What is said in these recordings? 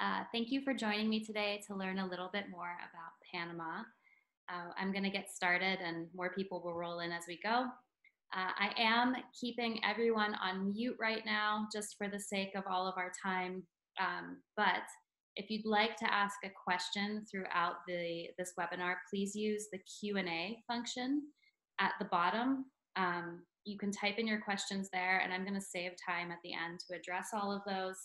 Uh, thank you for joining me today to learn a little bit more about Panama. Uh, I'm going to get started and more people will roll in as we go. Uh, I am keeping everyone on mute right now just for the sake of all of our time. Um, but if you'd like to ask a question throughout the, this webinar, please use the Q&A function at the bottom. Um, you can type in your questions there and I'm going to save time at the end to address all of those.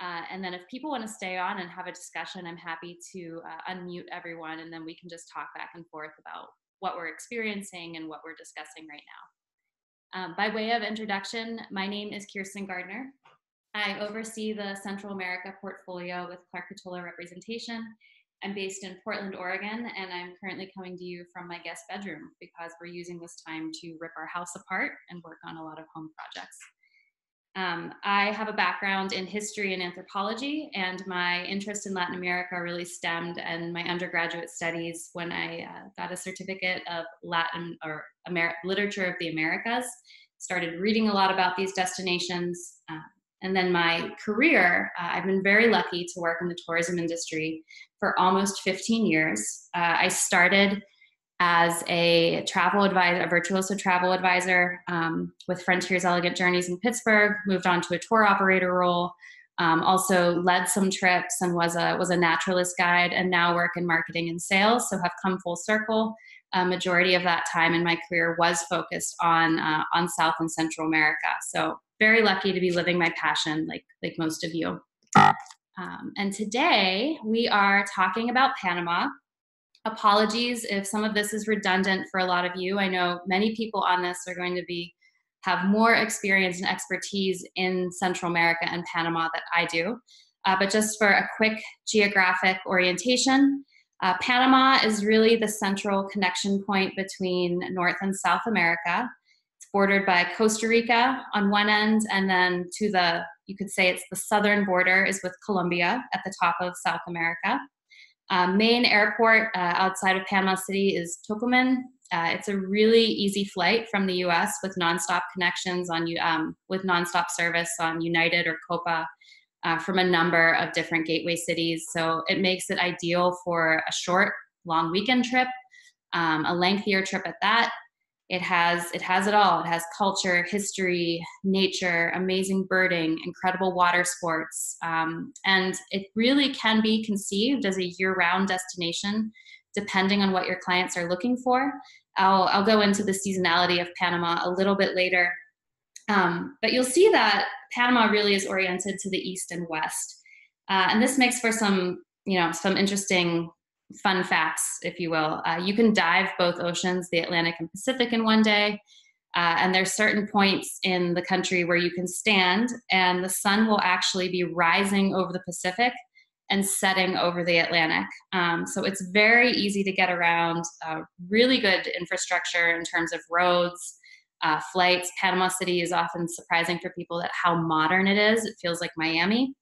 Uh, and then if people want to stay on and have a discussion, I'm happy to uh, unmute everyone and then we can just talk back and forth about what we're experiencing and what we're discussing right now. Um, by way of introduction, my name is Kirsten Gardner. I oversee the Central America portfolio with Clark-Kotula Representation. I'm based in Portland, Oregon, and I'm currently coming to you from my guest bedroom because we're using this time to rip our house apart and work on a lot of home projects. Um, I have a background in history and anthropology, and my interest in Latin America really stemmed in my undergraduate studies when I uh, got a certificate of Latin or Amer literature of the Americas. Started reading a lot about these destinations. Uh, and then my career, uh, I've been very lucky to work in the tourism industry for almost 15 years. Uh, I started as a travel advisor, a virtuoso travel advisor um, with Frontiers Elegant Journeys in Pittsburgh, moved on to a tour operator role, um, also led some trips and was a, was a naturalist guide and now work in marketing and sales, so have come full circle. A majority of that time in my career was focused on, uh, on South and Central America. So very lucky to be living my passion like, like most of you. Um, and today we are talking about Panama, apologies if some of this is redundant for a lot of you. I know many people on this are going to be have more experience and expertise in Central America and Panama that I do. Uh, but just for a quick geographic orientation, uh, Panama is really the central connection point between North and South America. It's bordered by Costa Rica on one end, and then to the, you could say it's the southern border is with Colombia at the top of South America. Um, main airport uh, outside of Panama City is Tocumen. Uh, it's a really easy flight from the U.S. with nonstop connections on um, with nonstop service on United or Copa uh, from a number of different gateway cities. So it makes it ideal for a short, long weekend trip, um, a lengthier trip at that, it has it has it all. It has culture history nature amazing birding incredible water sports um, and it really can be conceived as a year-round destination depending on what your clients are looking for. I'll, I'll go into the seasonality of panama a little bit later um, but you'll see that panama really is oriented to the east and west uh, and this makes for some you know some interesting fun facts, if you will. Uh, you can dive both oceans, the Atlantic and Pacific, in one day. Uh, and there's certain points in the country where you can stand, and the sun will actually be rising over the Pacific and setting over the Atlantic. Um, so it's very easy to get around. Uh, really good infrastructure in terms of roads, uh, flights. Panama City is often surprising for people at how modern it is. It feels like Miami.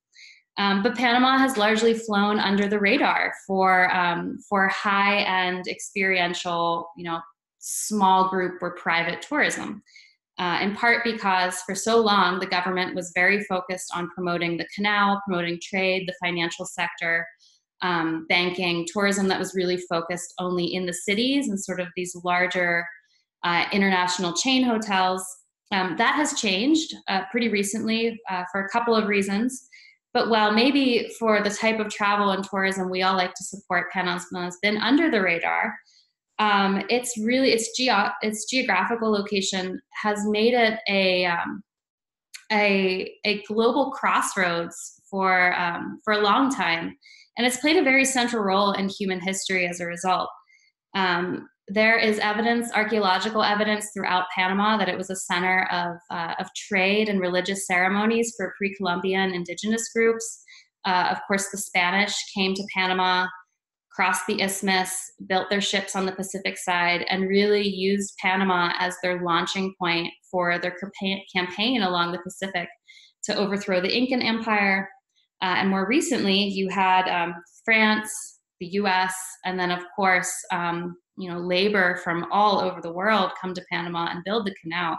Um, but Panama has largely flown under the radar for um, for high end experiential, you know, small group or private tourism. Uh, in part because for so long the government was very focused on promoting the canal, promoting trade, the financial sector, um, banking, tourism that was really focused only in the cities and sort of these larger uh, international chain hotels. Um, that has changed uh, pretty recently uh, for a couple of reasons. But while maybe for the type of travel and tourism we all like to support, Panama has been under the radar. Um, it's really its geo its geographical location has made it a um, a, a global crossroads for um, for a long time, and it's played a very central role in human history as a result. Um, there is evidence, archaeological evidence throughout Panama that it was a center of, uh, of trade and religious ceremonies for pre-Columbian indigenous groups. Uh, of course, the Spanish came to Panama, crossed the isthmus, built their ships on the Pacific side, and really used Panama as their launching point for their campaign along the Pacific to overthrow the Incan Empire. Uh, and more recently, you had um, France, the US, and then, of course, um, you know labor from all over the world come to Panama and build the canal.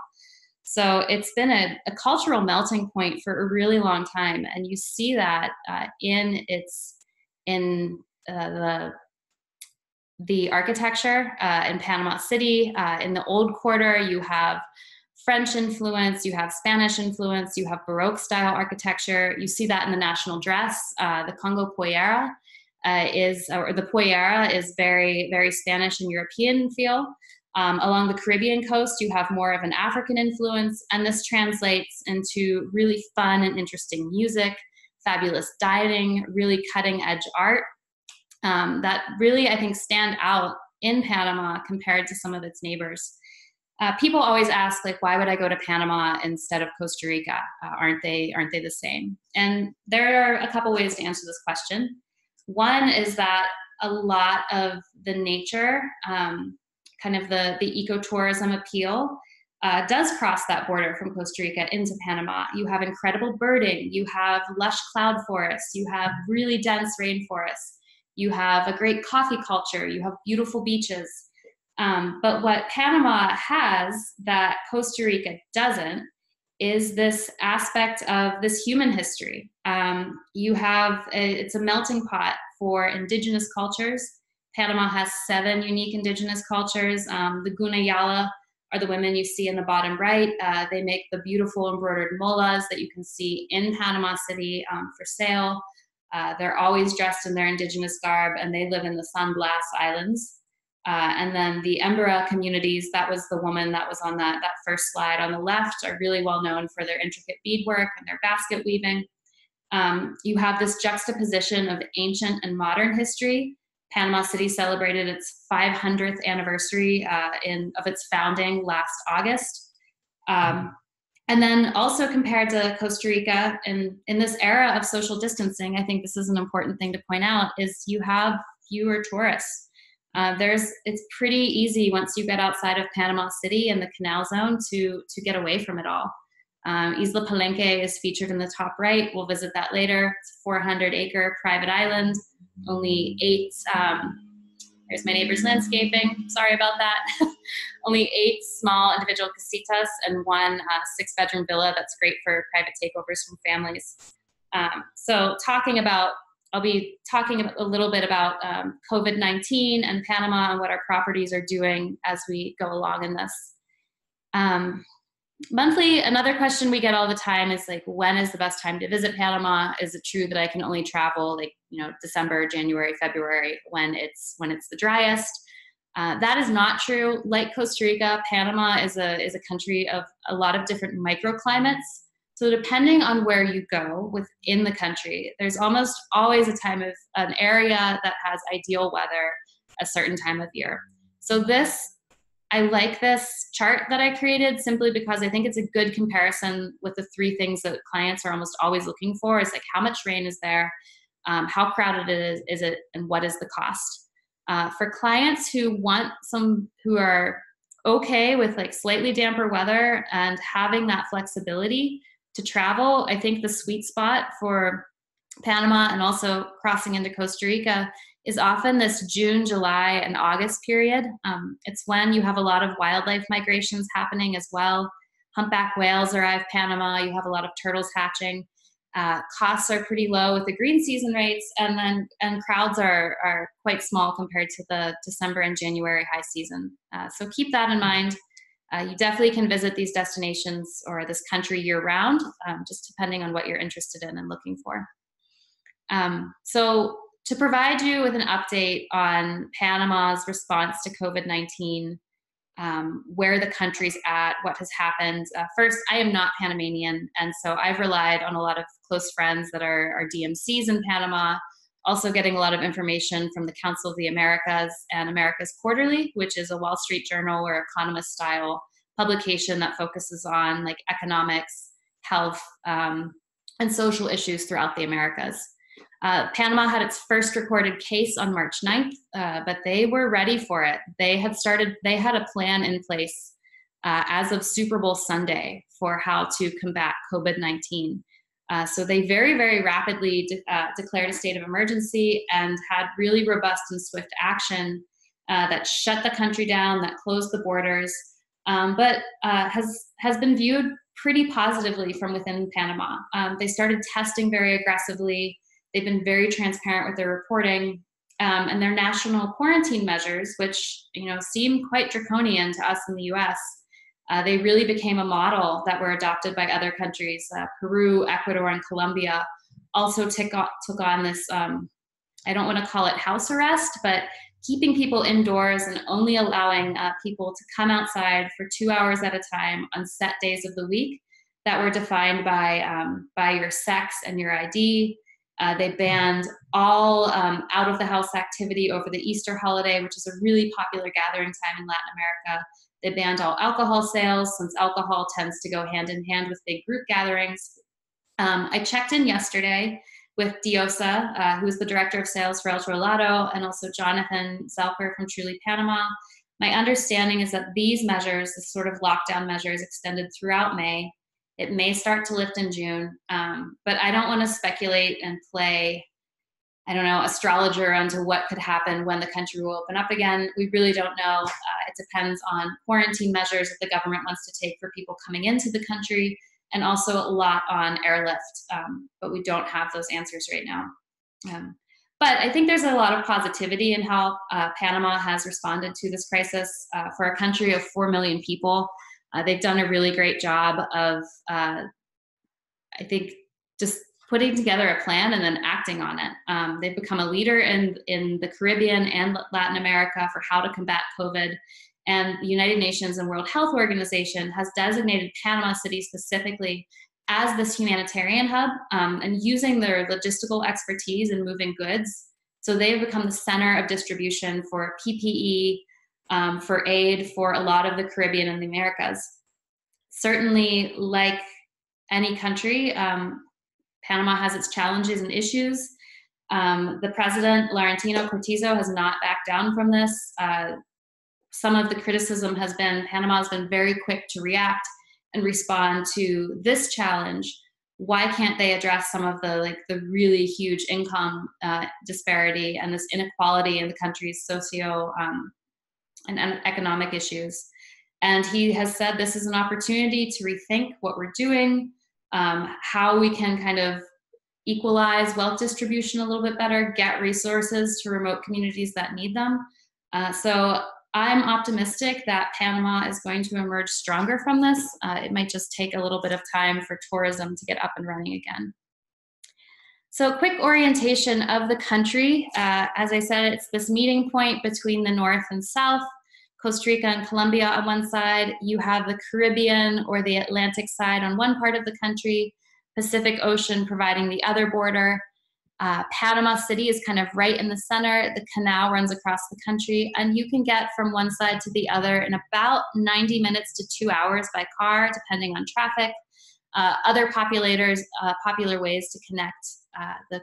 So it's been a, a cultural melting point for a really long time, and you see that uh, in its in uh, the the architecture uh, in Panama City. Uh, in the Old Quarter, you have French influence, you have Spanish influence, you have Baroque style architecture. You see that in the national dress. Uh, the Congo Pollera uh, is, or the Pollera is very, very Spanish and European feel. Um, along the Caribbean coast, you have more of an African influence, and this translates into really fun and interesting music, fabulous dining, really cutting edge art um, that really, I think, stand out in Panama compared to some of its neighbors. Uh, people always ask like why would i go to panama instead of costa rica uh, aren't they aren't they the same and there are a couple ways to answer this question one is that a lot of the nature um, kind of the the ecotourism appeal uh, does cross that border from costa rica into panama you have incredible birding you have lush cloud forests you have really dense rainforests you have a great coffee culture you have beautiful beaches um, but what Panama has that Costa Rica doesn't is this aspect of this human history. Um, you have a, it's a melting pot for indigenous cultures. Panama has seven unique indigenous cultures. Um, the Gunayala are the women you see in the bottom right. Uh, they make the beautiful embroidered molas that you can see in Panama City um, for sale. Uh, they're always dressed in their indigenous garb and they live in the San Blas Islands. Uh, and then the Embera communities, that was the woman that was on that, that first slide on the left, are really well known for their intricate beadwork and their basket weaving. Um, you have this juxtaposition of ancient and modern history. Panama City celebrated its 500th anniversary uh, in, of its founding last August. Um, and then also compared to Costa Rica, and in this era of social distancing, I think this is an important thing to point out, is you have fewer tourists uh, there's it's pretty easy once you get outside of Panama City and the Canal Zone to to get away from it all. Um, Isla Palenque is featured in the top right. We'll visit that later. It's a 400 acre private island, only eight. Um, there's my neighbor's landscaping. Sorry about that. only eight small individual casitas and one uh, six bedroom villa that's great for private takeovers from families. Um, so, talking about I'll be talking a little bit about um, COVID 19 and Panama and what our properties are doing as we go along in this. Um, monthly, another question we get all the time is like, when is the best time to visit Panama? Is it true that I can only travel like, you know, December, January, February when it's when it's the driest? Uh, that is not true. Like Costa Rica, Panama is a is a country of a lot of different microclimates. So depending on where you go within the country, there's almost always a time of an area that has ideal weather a certain time of year. So this I like this chart that I created simply because I think it's a good comparison with the three things that clients are almost always looking for is like how much rain is there, um, how crowded it is, is it, and what is the cost. Uh, for clients who want some, who are okay with like slightly damper weather and having that flexibility, to travel, I think the sweet spot for Panama and also crossing into Costa Rica is often this June, July, and August period. Um, it's when you have a lot of wildlife migrations happening as well. Humpback whales arrive Panama. You have a lot of turtles hatching. Uh, costs are pretty low with the green season rates, and then and crowds are are quite small compared to the December and January high season. Uh, so keep that in mind. Uh, you definitely can visit these destinations or this country year round, um, just depending on what you're interested in and looking for. Um, so, to provide you with an update on Panama's response to COVID 19, um, where the country's at, what has happened. Uh, first, I am not Panamanian, and so I've relied on a lot of close friends that are, are DMCs in Panama also getting a lot of information from the Council of the Americas and Americas Quarterly, which is a Wall Street Journal or economist style publication that focuses on like economics, health, um, and social issues throughout the Americas. Uh, Panama had its first recorded case on March 9th, uh, but they were ready for it. They had started, they had a plan in place uh, as of Super Bowl Sunday for how to combat COVID 19. Uh, so they very, very rapidly de- uh, declared a state of emergency and had really robust and swift action uh, that shut the country down, that closed the borders. um, but uh, has has been viewed pretty positively from within Panama. Um, they started testing very aggressively. They've been very transparent with their reporting. Um, and their national quarantine measures, which you know seem quite draconian to us in the U.S., uh, they really became a model that were adopted by other countries. Uh, Peru, Ecuador, and Colombia also took on, took on this. Um, I don't want to call it house arrest, but keeping people indoors and only allowing uh, people to come outside for two hours at a time on set days of the week that were defined by um, by your sex and your ID. Uh, they banned all um, out of the house activity over the Easter holiday, which is a really popular gathering time in Latin America. They banned all alcohol sales since alcohol tends to go hand in hand with big group gatherings. Um, I checked in yesterday with Diosa, uh, who is the director of sales for El Otro Lado, and also Jonathan Zelper from Truly Panama. My understanding is that these measures, this sort of lockdown measures, extended throughout May, it may start to lift in June, um, but I don't want to speculate and play, I don't know, astrologer onto what could happen when the country will open up again. We really don't know. Uh, it depends on quarantine measures that the government wants to take for people coming into the country, and also a lot on airlift, um, but we don't have those answers right now. Um, but I think there's a lot of positivity in how uh, Panama has responded to this crisis. Uh, for a country of 4 million people, uh, they've done a really great job of, uh, I think, just putting together a plan and then acting on it. Um, they've become a leader in, in the Caribbean and Latin America for how to combat COVID. And the United Nations and World Health Organization has designated Panama City specifically as this humanitarian hub um, and using their logistical expertise in moving goods. So they've become the center of distribution for PPE, um, for aid for a lot of the Caribbean and the Americas. Certainly, like any country, um, Panama has its challenges and issues. Um, the president, Laurentino Cortizo, has not backed down from this. Uh, some of the criticism has been Panama has been very quick to react and respond to this challenge. Why can't they address some of the like the really huge income uh, disparity and this inequality in the country's socio um, and, economic issues. And he has said this is an opportunity to rethink what we're doing, um, how we can kind of equalize wealth distribution a little bit better, get resources to remote communities that need them. Uh, so I'm optimistic that Panama is going to emerge stronger from this. Uh, it might just take a little bit of time for tourism to get up and running again. So, quick orientation of the country. Uh, as I said, it's this meeting point between the north and south. Costa Rica and Colombia on one side. You have the Caribbean or the Atlantic side on one part of the country, Pacific Ocean providing the other border. Uh, Panama City is kind of right in the center. The canal runs across the country, and you can get from one side to the other in about 90 minutes to two hours by car, depending on traffic. Uh, other populators, uh, popular ways to connect uh, the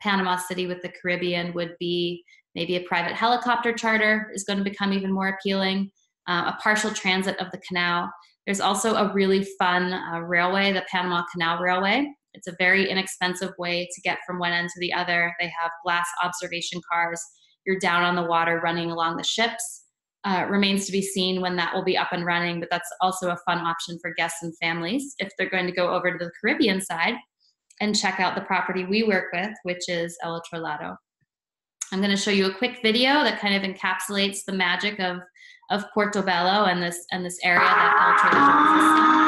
Panama City with the Caribbean would be maybe a private helicopter charter is going to become even more appealing, uh, a partial transit of the canal. There's also a really fun uh, railway, the Panama Canal Railway. It's a very inexpensive way to get from one end to the other. They have glass observation cars. You're down on the water running along the ships. Uh, remains to be seen when that will be up and running, but that's also a fun option for guests and families if they're going to go over to the Caribbean side and check out the property we work with, which is El Otro I'm going to show you a quick video that kind of encapsulates the magic of, of Portobello and this, and this area that El Otro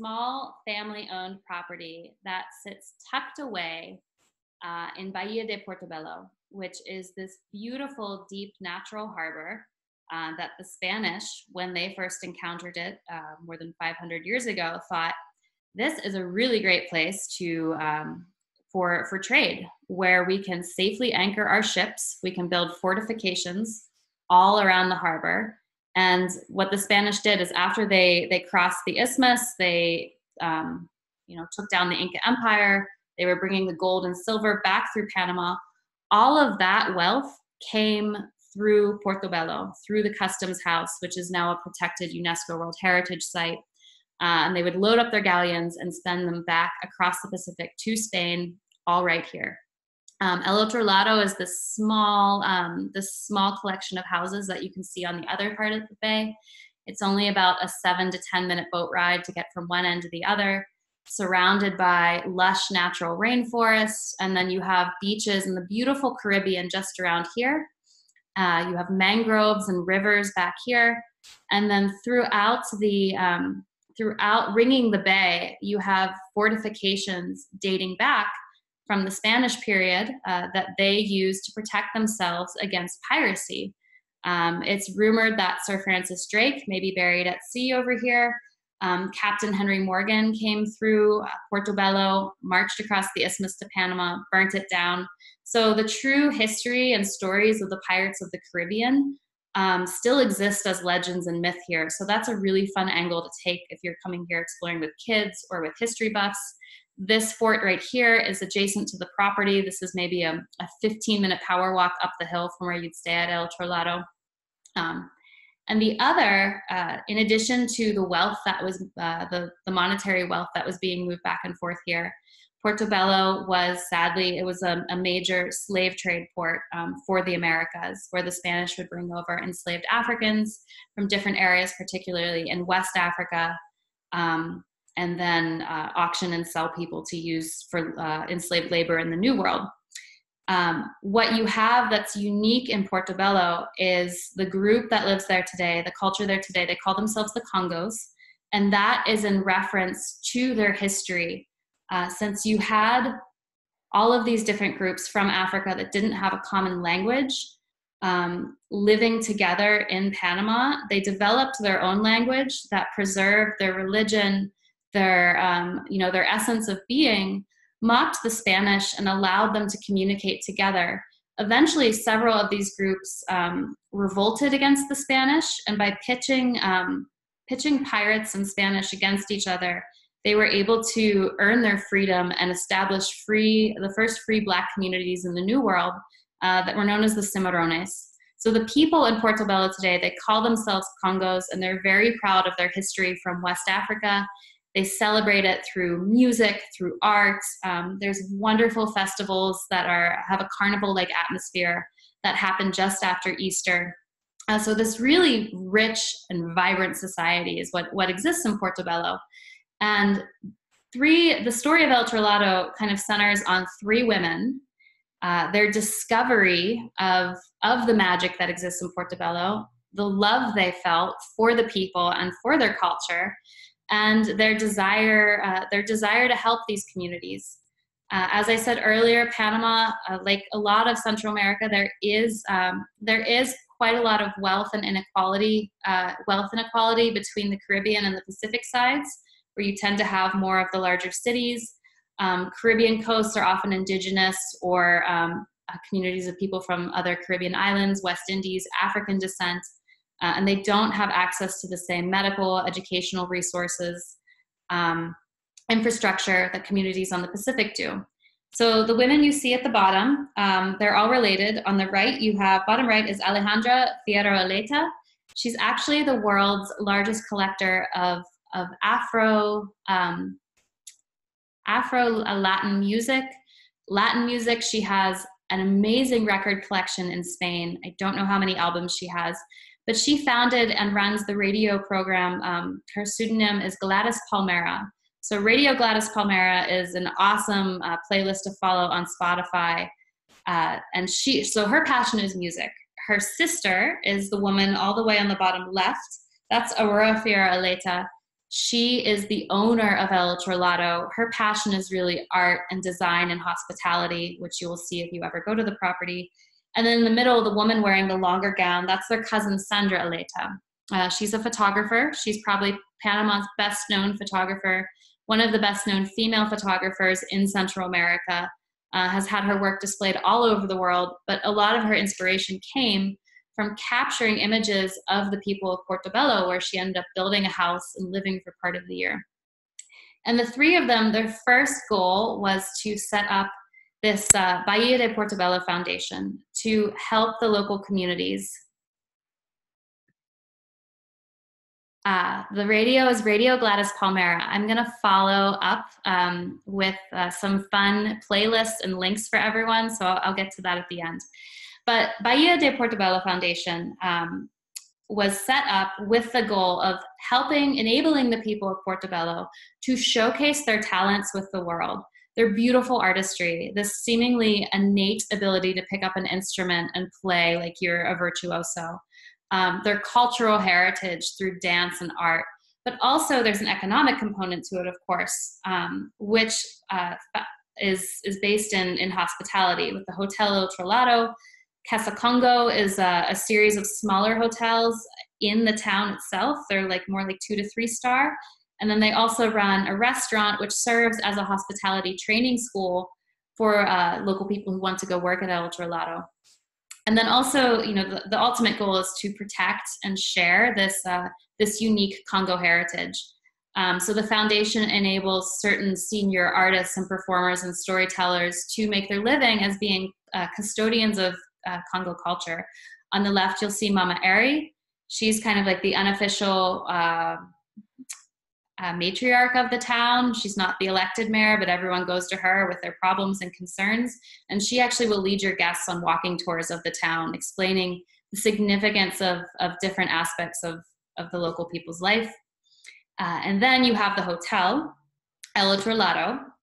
small family owned property that sits tucked away uh, in Bahia de Portobello, which is this beautiful, deep natural harbor uh, that the Spanish, when they first encountered it uh, more than 500 years ago, thought this is a really great place to um, for for trade, where we can safely anchor our ships. We can build fortifications all around the harbor. And what the Spanish did is after they they crossed the isthmus, they um, you know took down the Inca Empire. They were bringing the gold and silver back through Panama. All of that wealth came through Portobello, through the customs house, which is now a protected UNESCO World Heritage Site. Uh, and they would load up their galleons and send them back across the Pacific to Spain, all right here. Um, El Otro is this small, um, this small collection of houses that you can see on the other part of the bay. It's only about a seven to 10 minute boat ride to get from one end to the other, surrounded by lush natural rainforests. And then you have beaches in the beautiful Caribbean just around here. Uh, you have mangroves and rivers back here. And then throughout the, um, throughout ringing the bay, you have fortifications dating back from the Spanish period uh, that they used to protect themselves against piracy. Um, it's rumored that Sir Francis Drake may be buried at sea over here. Um, Captain Henry Morgan came through uh, Portobello, marched across the Isthmus to Panama, burnt it down. So the true history and stories of the pirates of the Caribbean um, still exist as legends and myth here. So that's a really fun angle to take if you're coming here exploring with kids or with history buffs. This fort right here is adjacent to the property. This is maybe a, a 15 minute power walk up the hill from where you'd stay at El Otro Lado. Um, and the other, uh, in addition to the wealth that was, uh, the, the monetary wealth that was being moved back and forth here, Portobello was sadly, it was a, a major slave trade port um, for the Americas, where the Spanish would bring over enslaved Africans from different areas, particularly in West Africa, um, and then uh, auction and sell people to use for uh, enslaved labor in the New World. Um, what you have that's unique in Portobello is the group that lives there today, the culture there today, they call themselves the Congos. And that is in reference to their history. Uh, since you had all of these different groups from Africa that didn't have a common language um, living together in Panama, they developed their own language that preserved their religion, their um, you know their essence of being mocked the spanish and allowed them to communicate together. Eventually several of these groups um, revolted against the spanish and by pitching um, pitching pirates and spanish against each other they were able to earn their freedom and establish free the first free black communities in the new world uh, that were known as the cimarrones. So the people in Portobello today, they call themselves Congos and they're very proud of their history from West Africa they celebrate it through music, through art. Um, there's wonderful festivals that are have a carnival-like atmosphere that happen just after Easter. Uh, so this really rich and vibrant society is what what exists in Portobello. And three, the story of El Otro Lado kind of centers on three women, uh, their discovery of of the magic that exists in Portobello, the love they felt for the people and for their culture, and their desire uh, their desire to help these communities. Uh, as I said earlier, Panama, uh, like a lot of Central America, there is um, there is quite a lot of wealth and inequality, uh, wealth inequality between the Caribbean and the Pacific sides, where you tend to have more of the larger cities. Um, Caribbean coasts are often indigenous or um, uh, communities of people from other Caribbean islands, West Indies, African descent uh, and they don't have access to the same medical, educational resources, um, infrastructure that communities on the Pacific do. So the women you see at the bottom, um, they're all related. On the right, you have, bottom right is Alejandra Fierro Eleta. She's actually the world's largest collector of, of Afro, um, Afro Latin music. Latin music, she has an amazing record collection in Spain. I don't know how many albums she has, but she founded and runs the radio program. Um, her pseudonym is Gladys Palmera. So, Radio Gladys Palmera is an awesome uh, playlist to follow on Spotify. Uh, and she, so her passion is music. Her sister is the woman all the way on the bottom left. That's Aurora Fierro Eleta. She is the owner of El Otro Her passion is really art and design and hospitality, which you will see if you ever go to the property. And then in the middle, the woman wearing the longer gown, that's their cousin Sandra Eleta. Uh, she's a photographer. She's probably Panama's best known photographer, one of the best known female photographers in Central America. Uh, has had her work displayed all over the world, but a lot of her inspiration came from capturing images of the people of Portobello, where she ended up building a house and living for part of the year. And the three of them, their first goal was to set up this uh, Bahia de Portobello Foundation to help the local communities. Uh, the radio is Radio Gladys Palmera. I'm going to follow up um, with uh, some fun playlists and links for everyone, so I'll, I'll, get to that at the end. But Bahia de Portobello Foundation um, was set up with the goal of helping, enabling the people of Portobello to showcase their talents with the world their beautiful artistry, this seemingly innate ability to pick up an instrument and play like you're a virtuoso, um, their cultural heritage through dance and art. But also, there's an economic component to it, of course, um, which uh, is, is based in, in hospitality with the Hotel El Otro Lado. Casa Congo is a, a series of smaller hotels in the town itself. They're like more like two to three star. And then they also run a restaurant which serves as a hospitality training school for uh, local people who want to go work at El Otro Lado. And then also, you know, the, the, ultimate goal is to protect and share this uh, this unique Congo heritage. Um, so the foundation enables certain senior artists and performers and storytellers to make their living as being uh, custodians of uh, Congo culture. On the left, you'll see Mama Eri. She's kind of like the unofficial uh, matriarch of the town. She's not the elected mayor, but everyone goes to her with their problems and concerns. And she actually will lead your guests on walking tours of the town, explaining the significance of, of different aspects of, of the local people's life. Uh, and then you have the hotel, El Otro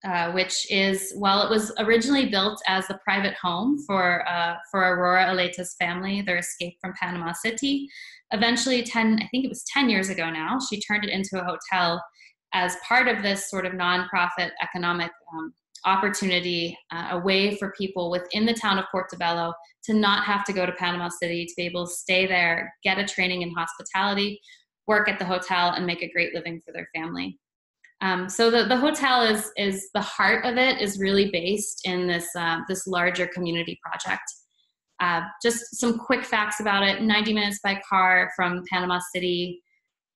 uh, which is, while it was originally built as the private home for, uh, for Aurora Eleta's family, their escape from Panama City, eventually 10 i think it was 10 years ago now she turned it into a hotel as part of this sort of nonprofit economic um, opportunity uh, a way for people within the town of portobello to not have to go to panama city to be able to stay there get a training in hospitality work at the hotel and make a great living for their family. Um, so the, the hotel is is the heart of it is really based in this uh, this larger community project uh, just some quick facts about it 90 minutes by car from Panama City.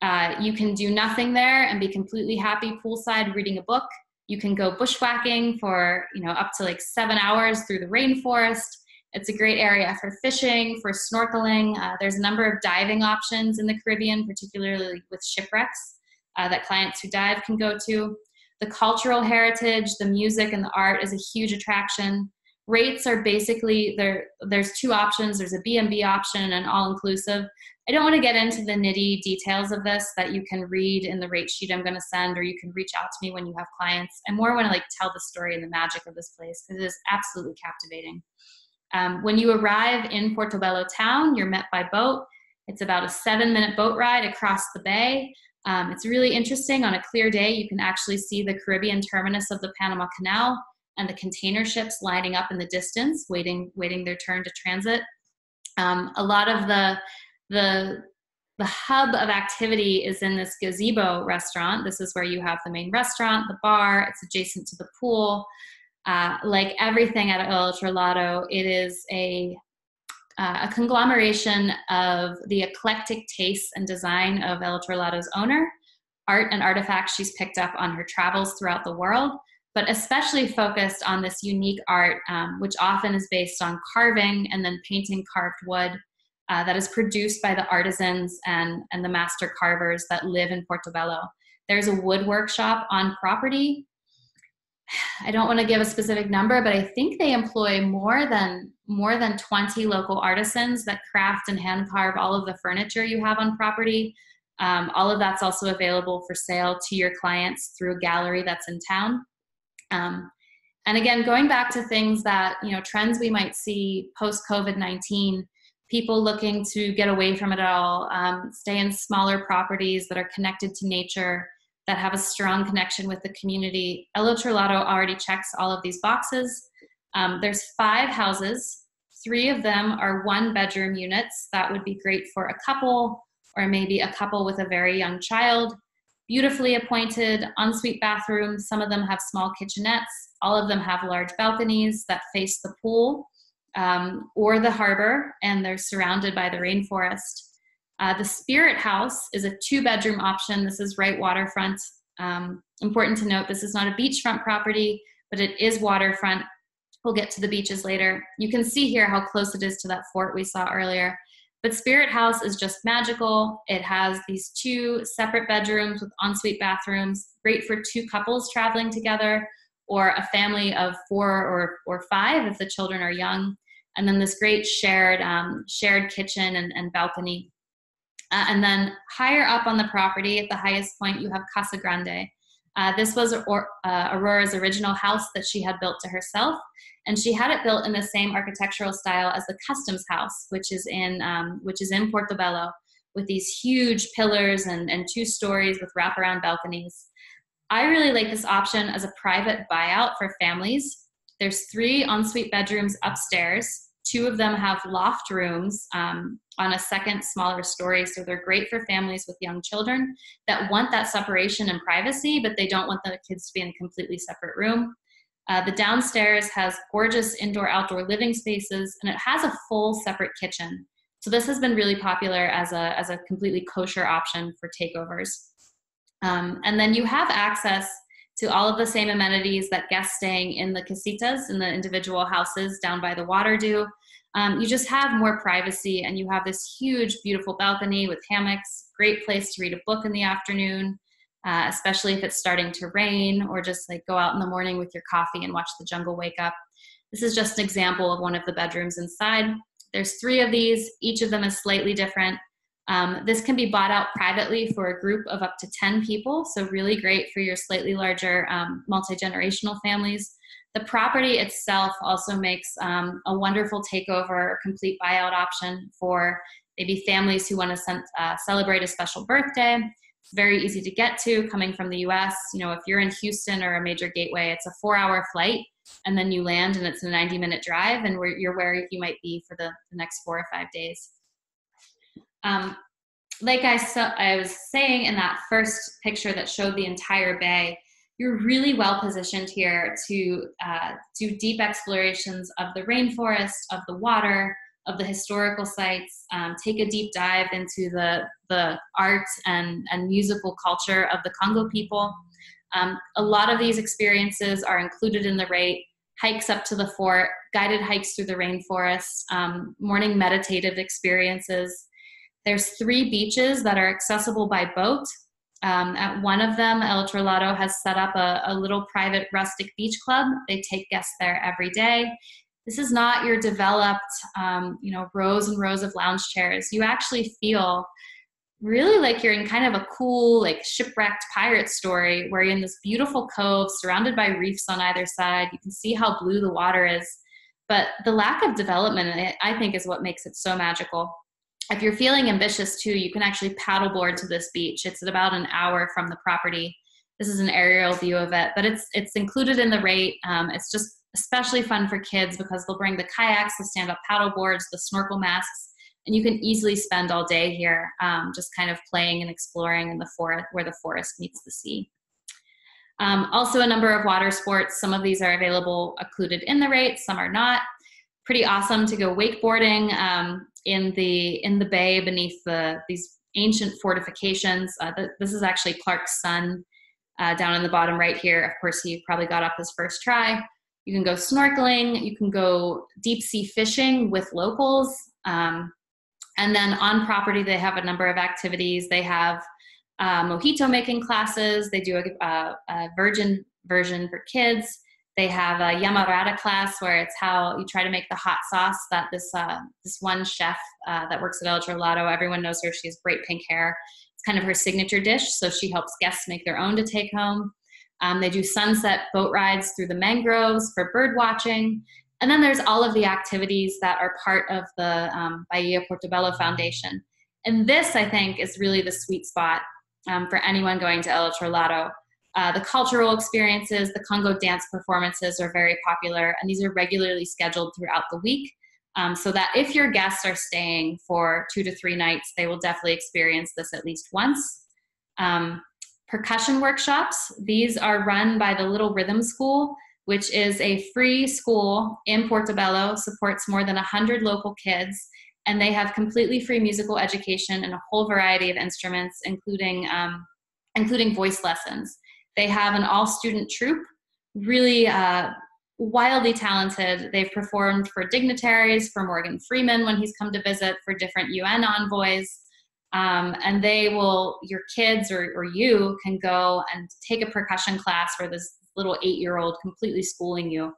Uh, you can do nothing there and be completely happy poolside reading a book. You can go bushwhacking for you know up to like seven hours through the rainforest. It's a great area for fishing, for snorkeling. Uh, there's a number of diving options in the Caribbean, particularly with shipwrecks uh, that clients who dive can go to. The cultural heritage, the music, and the art is a huge attraction rates are basically there there's two options. There's a b&b option and an all-inclusive. I don't want to get into the nitty details of this that you can read in the rate sheet i'm going to send or you can reach out to me when you have clients. I more want to like tell the story and the magic of this place because it is absolutely captivating. Um, when you arrive in portobello town you're met by boat. It's about a seven minute boat ride across the bay. Um, it's really interesting. On a clear day you can actually see the caribbean terminus of the panama canal and the container ships lining up in the distance, waiting waiting their turn to transit. Um, a lot of the the the hub of activity is in this gazebo restaurant. This is where you have the main restaurant, the bar. It's adjacent to the pool. Uh, like everything at El Otro Lado, it is a uh, a conglomeration of the eclectic tastes and design of El Otro Lado's owner, art and artifacts she's picked up on her travels throughout the world, but especially focused on this unique art, um, which often is based on carving and then painting carved wood uh, that is produced by the artisans and, and the master carvers that live in Portobello. There's a wood workshop on property. I don't want to give a specific number, but I think they employ more than more than 20 local artisans that craft and hand carve all of the furniture you have on property. Um, all of that's also available for sale to your clients through a gallery that's in town. Um, and again, going back to things that, you know, trends we might see post COVID 19, people looking to get away from it all, um, stay in smaller properties that are connected to nature, that have a strong connection with the community. El Otro already checks all of these boxes. Um, there's five houses. Three of them are one bedroom units. That would be great for a couple or maybe a couple with a very young child. Beautifully appointed ensuite bathrooms. Some of them have small kitchenettes. All of them have large balconies that face the pool um, or the harbor, and they're surrounded by the rainforest. Uh, the Spirit House is a two bedroom option. This is right waterfront. Um, important to note this is not a beachfront property, but it is waterfront. We'll get to the beaches later. You can see here how close it is to that fort we saw earlier. But Spirit House is just magical. It has these two separate bedrooms with ensuite bathrooms, great for two couples traveling together or a family of four or, or five if the children are young. And then this great shared, um, shared kitchen and, and balcony. Uh, and then higher up on the property, at the highest point, you have Casa Grande. Uh, this was or, uh, Aurora's original house that she had built to herself, and she had it built in the same architectural style as the Customs House, which is in um, which is in Portobello, with these huge pillars and, and two stories with wraparound balconies. I really like this option as a private buyout for families. There's three ensuite bedrooms upstairs. Two of them have loft rooms um, on a second smaller story, so they're great for families with young children that want that separation and privacy, but they don't want the kids to be in a completely separate room. Uh, the downstairs has gorgeous indoor outdoor living spaces and it has a full separate kitchen. So this has been really popular as a, as a completely kosher option for takeovers. Um, and then you have access to all of the same amenities that guests staying in the casitas, in the individual houses down by the water do. Um, you just have more privacy and you have this huge, beautiful balcony with hammocks, great place to read a book in the afternoon, uh, especially if it's starting to rain or just like go out in the morning with your coffee and watch the jungle wake up. This is just an example of one of the bedrooms inside. There's three of these, each of them is slightly different. Um, this can be bought out privately for a group of up to 10 people, so really great for your slightly larger um, multi generational families. The property itself also makes um, a wonderful takeover or complete buyout option for maybe families who want to uh, celebrate a special birthday. It's very easy to get to coming from the US. You know, if you're in Houston or a major gateway, it's a four hour flight and then you land and it's a 90 minute drive and where you're where you might be for the next four or five days. Um, like I, so, I was saying in that first picture that showed the entire bay, you're really well positioned here to uh, do deep explorations of the rainforest, of the water, of the historical sites, um, take a deep dive into the, the art and, and musical culture of the Congo people. Um, a lot of these experiences are included in the rate hikes up to the fort, guided hikes through the rainforest, um, morning meditative experiences. There's three beaches that are accessible by boat. Um, at one of them, El Otro has set up a, a little private rustic beach club. They take guests there every day. This is not your developed, um, you know, rows and rows of lounge chairs. You actually feel really like you're in kind of a cool, like shipwrecked pirate story where you're in this beautiful cove surrounded by reefs on either side. You can see how blue the water is. But the lack of development, I think, is what makes it so magical if you're feeling ambitious too, you can actually paddleboard to this beach. It's about an hour from the property. This is an aerial view of it, but it's it's included in the rate. Um, it's just especially fun for kids because they'll bring the kayaks, the stand-up paddle boards, the snorkel masks, and you can easily spend all day here, um, just kind of playing and exploring in the forest where the forest meets the sea. Um, also, a number of water sports. Some of these are available included in the rate, some are not. Pretty awesome to go wakeboarding. Um, in the in the bay beneath the these ancient fortifications. Uh, the, this is actually Clark's son uh, down in the bottom right here. Of course, he probably got up his first try. You can go snorkeling. You can go deep sea fishing with locals. Um, and then on property, they have a number of activities. They have uh, mojito making classes. They do a, a, a virgin version for kids. They have a Yamarada class where it's how you try to make the hot sauce that this uh, this one chef uh, that works at El Lado, everyone knows her. She has great pink hair. It's kind of her signature dish, so she helps guests make their own to take home. Um, they do sunset boat rides through the mangroves for bird watching. And then there's all of the activities that are part of the um, Bahia Portobello Foundation. And this, I think, is really the sweet spot um, for anyone going to El Otro Lado. Uh, the cultural experiences, the Congo dance performances are very popular, and these are regularly scheduled throughout the week. Um, so that if your guests are staying for two to three nights, they will definitely experience this at least once. Um, percussion workshops, these are run by the Little Rhythm School, which is a free school in Portobello, supports more than 100 local kids, and they have completely free musical education and a whole variety of instruments, including, um, including voice lessons. They have an all student troupe, really uh, wildly talented. They've performed for dignitaries, for Morgan Freeman when he's come to visit, for different UN envoys. Um, and they will, your kids or, or you can go and take a percussion class for this little eight year old completely schooling you.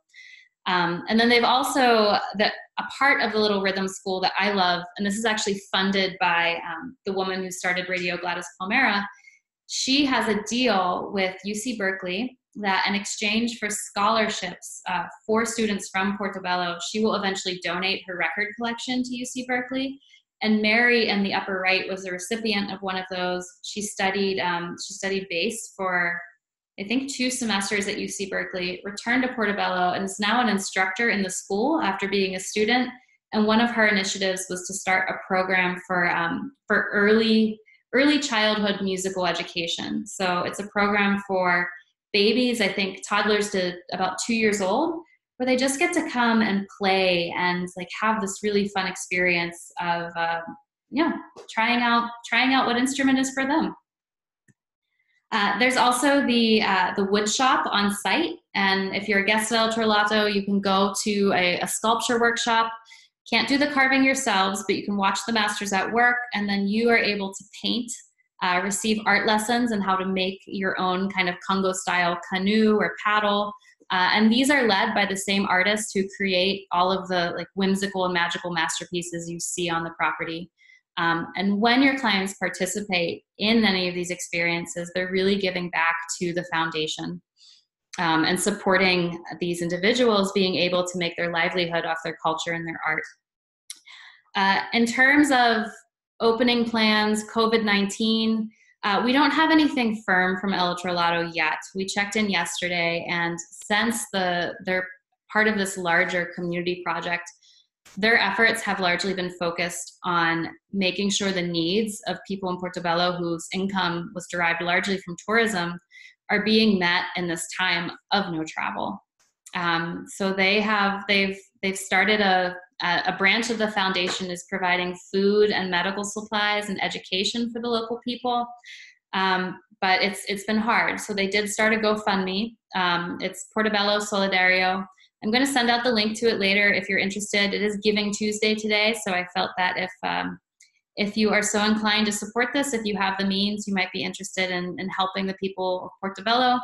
Um, and then they've also, the, a part of the Little Rhythm School that I love, and this is actually funded by um, the woman who started Radio Gladys Palmera, she has a deal with UC Berkeley that in exchange for scholarships uh, for students from Portobelo, she will eventually donate her record collection to UC Berkeley. And Mary in the upper right was the recipient of one of those. She studied um, she studied bass for I think two semesters at UC Berkeley, returned to Portobelo, and is now an instructor in the school after being a student. And one of her initiatives was to start a program for um, for early early childhood musical education. So it's a program for babies, I think toddlers to about two years old, where they just get to come and play and like have this really fun experience of you know trying out trying out what instrument is for them. Uh, there's also the uh, the wood shop on site, and if you're a guest at El Otro Lado, you can go to a, a, sculpture workshop. Can't do the carving yourselves, but you can watch the masters at work, and then you are able to paint, uh, receive art lessons, and how to make your own kind of Congo style canoe or paddle. Uh, and these are led by the same artists who create all of the like whimsical and magical masterpieces you see on the property. Um, and when your clients participate in any of these experiences, they're really giving back to the foundation um, and supporting these individuals being able to make their livelihood off their culture and their art. Uh, in terms of opening plans, COVID 19, uh, we don't have anything firm from El Otro Lado yet. We checked in yesterday, and since the they're part of this larger community project, their efforts have largely been focused on making sure the needs of people in Portobelo whose income was derived largely from tourism are being met in this time of no travel. Um, so they have they've they've started a a branch of the foundation is providing food and medical supplies and education for the local people. Um, but it's it's been hard. So they did start a GoFundMe. Um, it's Portobelo Solidario. I'm going to send out the link to it later if you're interested. It is Giving Tuesday today, so I felt that if um, if you are so inclined to support this, if you have the means, you might be interested in, in helping the people of Portobelo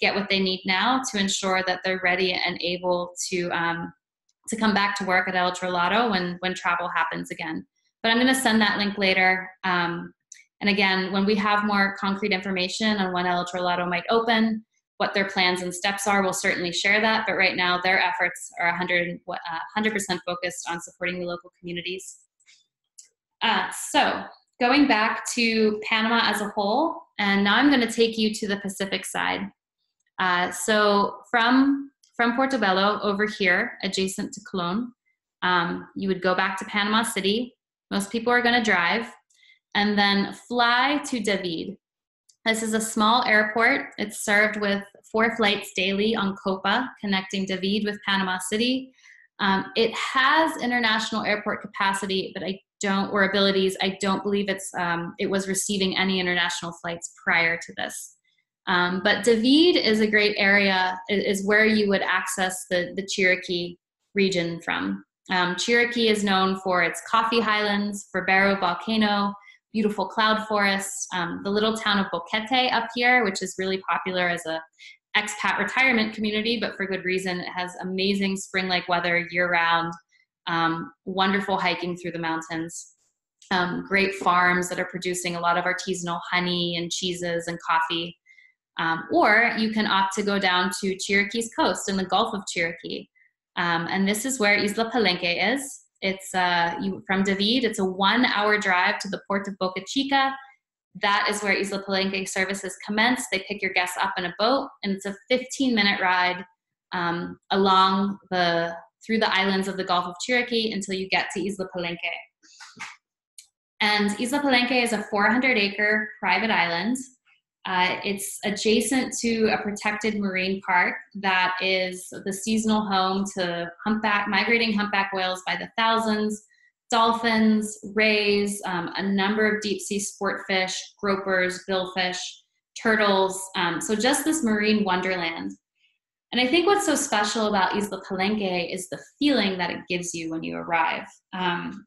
get what they need now to ensure that they're ready and able to um, to come back to work at El Otro when when travel happens again. But I'm going to send that link later. Um, and again, when we have more concrete information on when El Otro might open, what their plans and steps are. We'll certainly share that, but right now their efforts are 100, 100% uh, focused on supporting the local communities. Uh, so going back to Panama as a whole, and now I'm going to take you to the Pacific side. Uh, so from from Portobelo over here, adjacent to Colon, um, you would go back to Panama City. Most people are going to drive, and then fly to David. This is a small airport. It's served with four flights daily on Copa, connecting David with Panama City. Um, it has international airport capacity, but I don't, or abilities. I don't believe it's um, it was receiving any international flights prior to this. Um, but David is a great area, is where you would access the, the Chiriqui region from. Um, Chiriqui is known for its coffee highlands, for Barú volcano, beautiful cloud forests. Um, the little town of Boquete up here, which is really popular as a expat retirement community, but for good reason. It has amazing spring-like weather year-round, um, wonderful hiking through the mountains, um, great farms that are producing a lot of artisanal honey and cheeses and coffee. Um, or you can opt to go down to Chiriqui's coast in the Gulf of Chiriqui. Um, and this is where Isla Palenque is. It's uh, you, from David, it's a one hour drive to the port of Boca Chica. that is where Isla Palenque services commence. They pick your guests up in a boat, and it's a 15 minute ride um, along the through the islands of the Gulf of Chiriquí until you get to Isla Palenque. And Isla Palenque is a 400 acre private island. Uh, it's adjacent to a protected marine park that is the seasonal home to humpback, migrating humpback whales by the thousands, dolphins, rays, um, a number of deep sea sport fish, gropers, billfish, turtles. Um, so just this marine wonderland. And I think what's so special about Isla Palenque is the feeling that it gives you when you arrive. Um,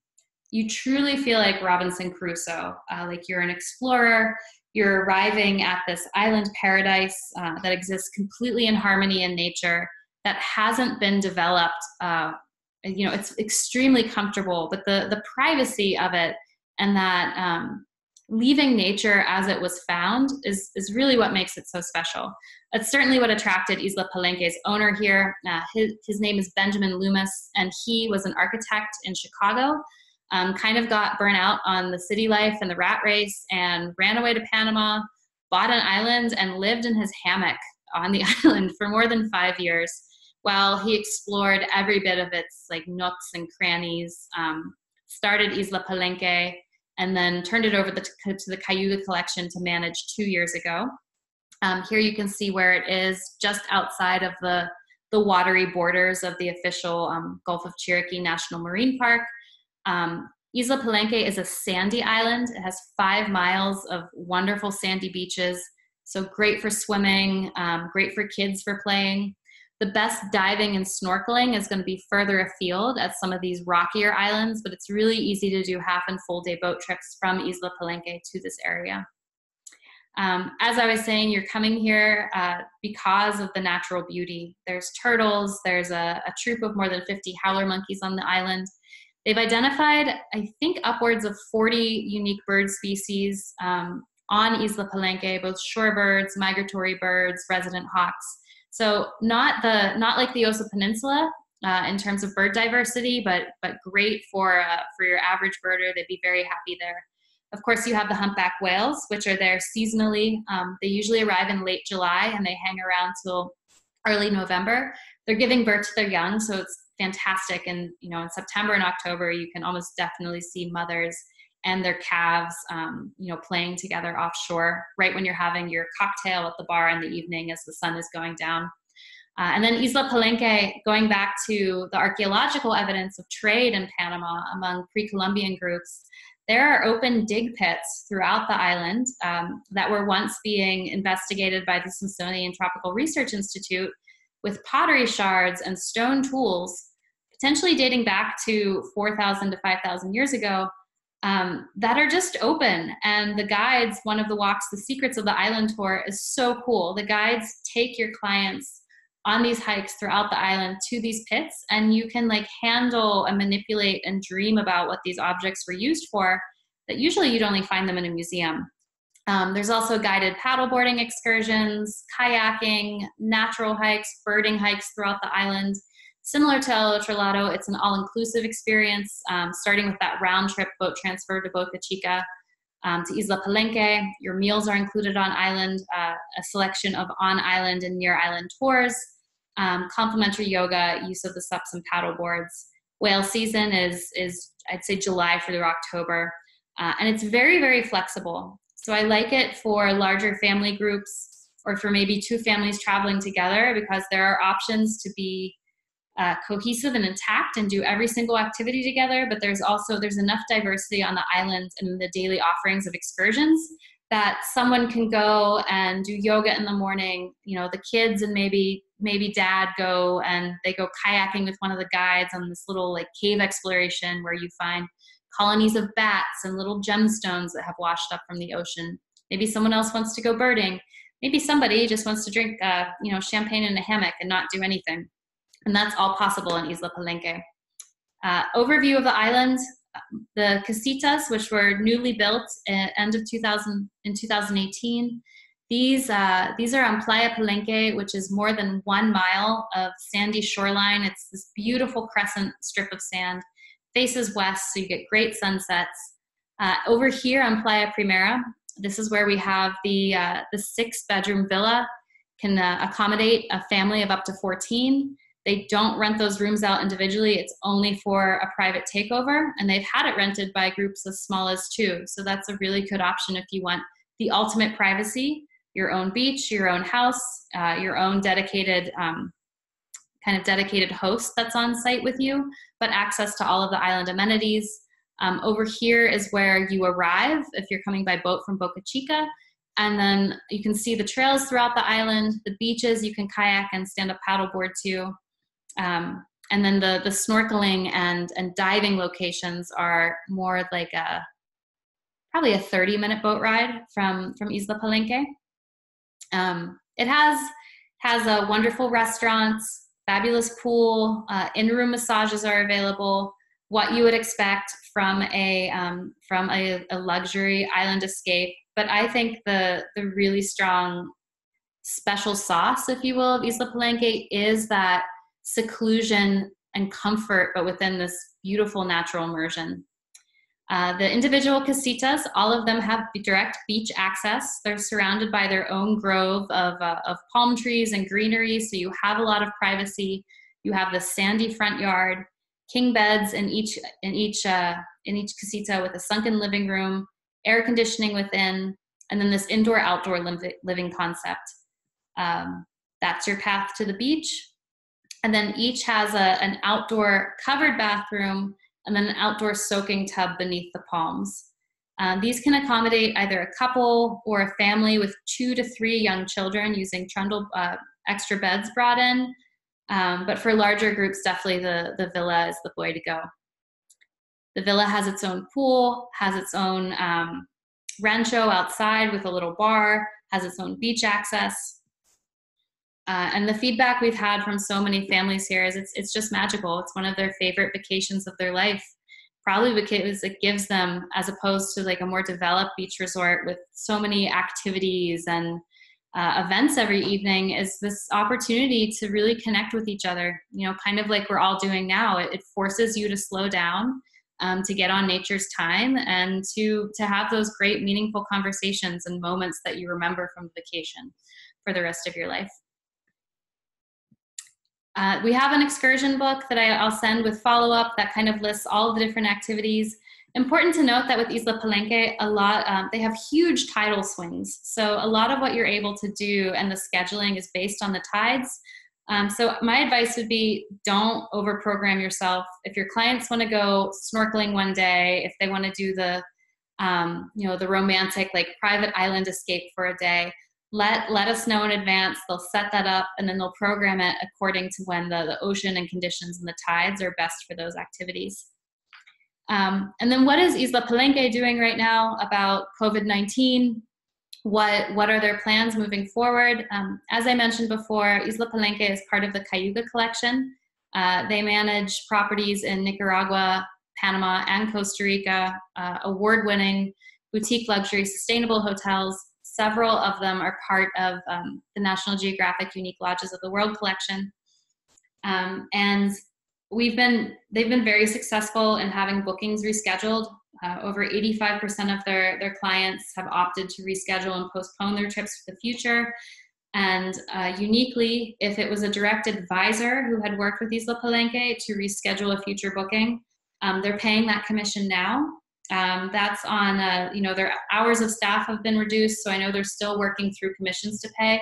you truly feel like Robinson Crusoe, uh, like you're an explorer. You're arriving at this island paradise uh, that exists completely in harmony in nature, that hasn't been developed uh, you know it's extremely comfortable but the the privacy of it and that um, leaving nature as it was found is is really what makes it so special it's certainly what attracted isla palenque's owner here uh, his, his name is benjamin loomis and he was an architect in chicago um, kind of got burnt out on the city life and the rat race and ran away to panama bought an island and lived in his hammock on the island for more than five years while he explored every bit of its like nooks and crannies. Um, started Isla Palenque and then turned it over to the Cayuga collection to manage two years ago. Um, here you can see where it is just outside of the, the watery borders of the official um, Gulf of Chiriquí National Marine Park. Um, Isla Palenque is a sandy island. It has five miles of wonderful sandy beaches. So great for swimming, um, great for kids for playing. The best diving and snorkeling is going to be further afield at some of these rockier islands, but it's really easy to do half and full day boat trips from Isla Palenque to this area. Um, as I was saying, you're coming here uh, because of the natural beauty. There's turtles, there's a, a, troop of more than 50 howler monkeys on the island. They've identified, I think, upwards of 40 unique bird species um, on Isla Palenque, both shorebirds, migratory birds, resident hawks. So not the not like the Osa Peninsula uh, in terms of bird diversity, but but great for uh, for your average birder. They'd be very happy there. Of course, you have the humpback whales, which are there seasonally. Um, they usually arrive in late July and they hang around till early November. They're giving birth to their young, so it's fantastic. And you know, in September and October, you can almost definitely see mothers and their calves, um, you know, playing together offshore right when you're having your cocktail at the bar in the evening as the sun is going down. Uh, and then Isla Palenque, going back to the archaeological evidence of trade in Panama among pre Columbian groups, there are open dig pits throughout the island um, that were once being investigated by the Smithsonian Tropical Research Institute with pottery shards and stone tools, potentially dating back to 4,000 to 5,000 years ago, um, that are just open. And the guides, one of the walks, the secrets of the island tour, is so cool. The guides take your clients on these hikes throughout the island to these pits, and you can like handle and manipulate and dream about what these objects were used for. That usually you'd only find them in a museum. Um, there's also guided paddleboarding excursions, kayaking, natural hikes, birding hikes throughout the island. Similar to El Otro Lado, it's an all-inclusive experience, um, starting with that round trip boat transfer to Boca Chica um, to Isla Palenque. Your meals are included on island, uh, a selection of on-island and near-island tours, um, complimentary yoga, use of the SUPs and paddle boards. Whale season is, is I'd say July through October. Uh, and it's very, very flexible. So I like it for larger family groups or for maybe two families traveling together because there are options to be uh, cohesive and intact and do every single activity together but there's also there's enough diversity on the island and the daily offerings of excursions that someone can go and do yoga in the morning. You know the kids and maybe maybe dad go and they go kayaking with one of the guides on this little like cave exploration where you find colonies of bats and little gemstones that have washed up from the ocean. Maybe someone else wants to go birding. Maybe somebody just wants to drink uh, you know champagne in a hammock and not do anything and that's all possible in Isla Palenque. Uh, overview of the island, the casitas, which were newly built at end of 2000 in 2018. These uh, these are on Playa Palenque, which is more than one mile of sandy shoreline. It's this beautiful crescent strip of sand, faces west, so you get great sunsets. Uh, over here on Playa Primera, This is where we have the uh, the six bedroom villa can uh, accommodate a family of up to 14. They don't rent those rooms out individually. It's only for a private takeover, and they've had it rented by groups as small as two. So that's a really good option if you want the ultimate privacy, your own beach, your own house, uh, your own dedicated um, kind of dedicated host that's on site with you, but access to all of the island amenities. Um, over here is where you arrive if you're coming by boat from Boca Chica. And then you can see the trails throughout the island, the beaches you can kayak and stand up paddleboard to. Um, and then the, the snorkeling and, and diving locations are more like a probably a 30 minute boat ride from, from Isla Palenque. Um, it has has a wonderful restaurants, fabulous pool, uh, in-room massages are available. What you would expect from a um, from a, a, luxury island escape, but I think the the really strong special sauce, if you will, of Isla Palenque is that seclusion and comfort, but within this beautiful natural immersion. Uh, the individual casitas, all of them have direct beach access. They're surrounded by their own grove of, uh, of palm trees and greenery, so you have a lot of privacy. You have the sandy front yard, king beds in each in each uh, in each casita with a sunken living room, air conditioning within, and then this indoor-outdoor living concept. Um, that's your path to the beach, and then each has a, an outdoor covered bathroom and then an outdoor soaking tub beneath the palms. Um, these can accommodate either a couple or a family with two to three young children using trundle uh, extra beds brought in. Um, but for larger groups, definitely the, the villa is the way to go. The villa has its own pool, has its own um, rancho outside with a little bar, has its own beach access. Uh, and the feedback we've had from so many families here is it's, it's just magical. It's one of their favorite vacations of their life, probably because it gives them, as opposed to like a more developed beach resort with so many activities and uh, events every evening, is this opportunity to really connect with each other. You know, kind of like we're all doing now. It, it forces you to slow down. Um, to get on nature's time and to to have those great meaningful conversations and moments that you remember from vacation for the rest of your life. Uh, we have an excursion book that I, will send with follow up that kind of lists all the different activities. Important to note that with Isla Palenque, a lot um, they have huge tidal swings. So a lot of what you're able to do and the scheduling is based on the tides. Um, so my advice would be don't overprogram yourself. If your clients want to go snorkeling one day, if they want to do the um, you know the romantic like private island escape for a day, let let us know in advance. They'll set that up and then they'll program it according to when the, the ocean and conditions and the tides are best for those activities. Um, and then what is isla palenque doing right now about covid-19 what what are their plans moving forward? Um, as i mentioned before isla palenque is part of the cayuga collection. Uh, they manage properties in nicaragua panama and costa rica uh, award-winning boutique luxury sustainable hotels Several of them are part of um, the National Geographic Unique Lodges of the World collection. Um, and we've been, they've been very successful in having bookings rescheduled. Uh, over 85% of their, their clients have opted to reschedule and postpone their trips for the future. And uh, uniquely, if it was a direct advisor who had worked with Isla Palenque to reschedule a future booking, um, they're paying that commission now. Um, that's on, uh, you know, their hours of staff have been reduced, so I know they're still working through commissions to pay.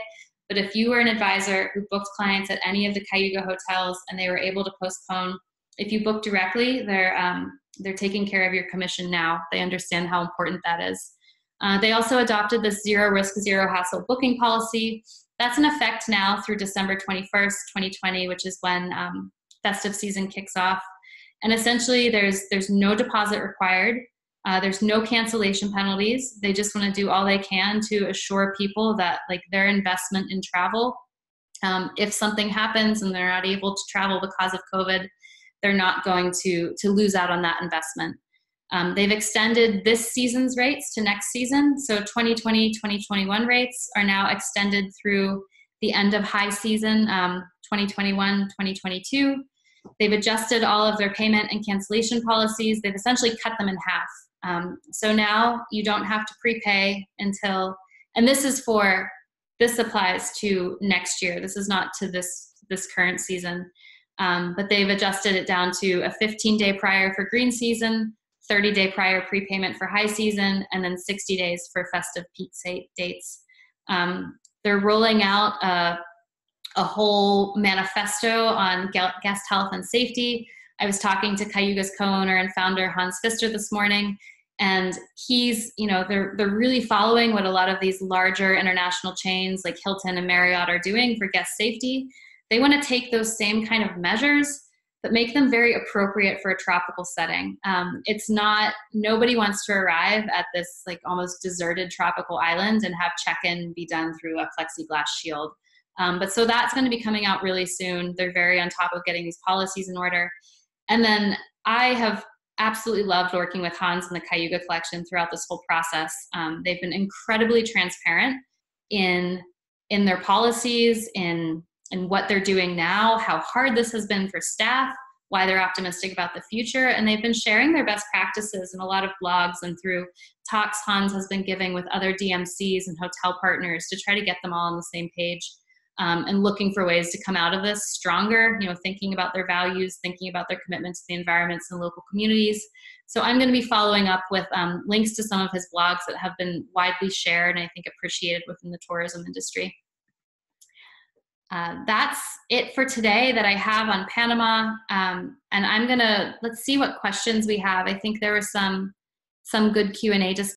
But if you were an advisor who booked clients at any of the Cayuga hotels and they were able to postpone, if you book directly, they're um, they're taking care of your commission now. They understand how important that is. Uh, they also adopted this zero risk, zero hassle booking policy. That's in effect now through December 21st, 2020, which is when um, festive season kicks off. And essentially, there's there's no deposit required. Uh, there's no cancellation penalties. They just want to do all they can to assure people that like their investment in travel, um, if something happens and they're not able to travel because of COVID, they're not going to to lose out on that investment. Um, they've extended this season's rates to next season. So 2020, 2021 rates are now extended through the end of high season, um, 2021, 2022. They've adjusted all of their payment and cancellation policies. They've essentially cut them in half Um, so now you don't have to prepay until, and this is for, this applies to next year. This is not to this this current season, um, but they've adjusted it down to a 15 day prior for green season, 30 day prior prepayment for high season, and then 60 days for festive peak dates. Um, they're rolling out a, a whole manifesto on guest health and safety. I was talking to Cayuga's co-owner and founder Hans Pfister this morning, and he's, you know, they're they're really following what a lot of these larger international chains like Hilton and Marriott are doing for guest safety. They want to take those same kind of measures but make them very appropriate for a tropical setting. Um, it's not, nobody wants to arrive at this like almost deserted tropical island and have check in be done through a plexiglass shield. Um, but so that's going to be coming out really soon. They're very on top of getting these policies in order. And then I have absolutely loved working with Hans and the Cayuga collection throughout this whole process. Um, they've been incredibly transparent in in their policies, in in what they're doing now, how hard this has been for staff, why they're optimistic about the future. And they've been sharing their best practices in a lot of blogs and through talks Hans has been giving with other DMCs and hotel partners to try to get them all on the same page. Um, and looking for ways to come out of this stronger, you know, thinking about their values, thinking about their commitment to the environments and local communities. So I'm going to be following up with um, links to some of his blogs that have been widely shared and I think appreciated within the tourism industry. Uh, that's it for today that I have on Panama. Um, and I'm gonna let's see what questions we have. I think there were some some good Q and A dis-